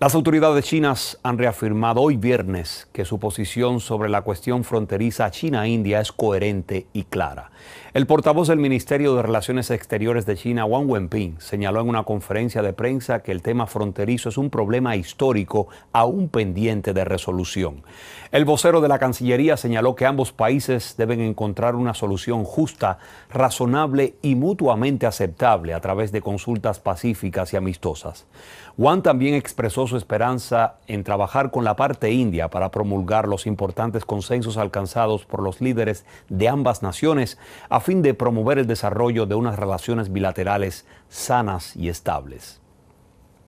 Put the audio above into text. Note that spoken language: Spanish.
Las autoridades chinas han reafirmado hoy viernes que su posición sobre la cuestión fronteriza China-India es coherente y clara. El portavoz del Ministerio de Relaciones Exteriores de China, Wang Wenping, señaló en una conferencia de prensa que el tema fronterizo es un problema histórico aún pendiente de resolución. El vocero de la Cancillería señaló que ambos países deben encontrar una solución justa, razonable y mutuamente aceptable a través de consultas pacíficas y amistosas. Wang también expresó su esperanza en trabajar con la parte india para promulgar los importantes consensos alcanzados por los líderes de ambas naciones a fin de promover el desarrollo de unas relaciones bilaterales sanas y estables.